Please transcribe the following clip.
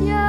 Yeah.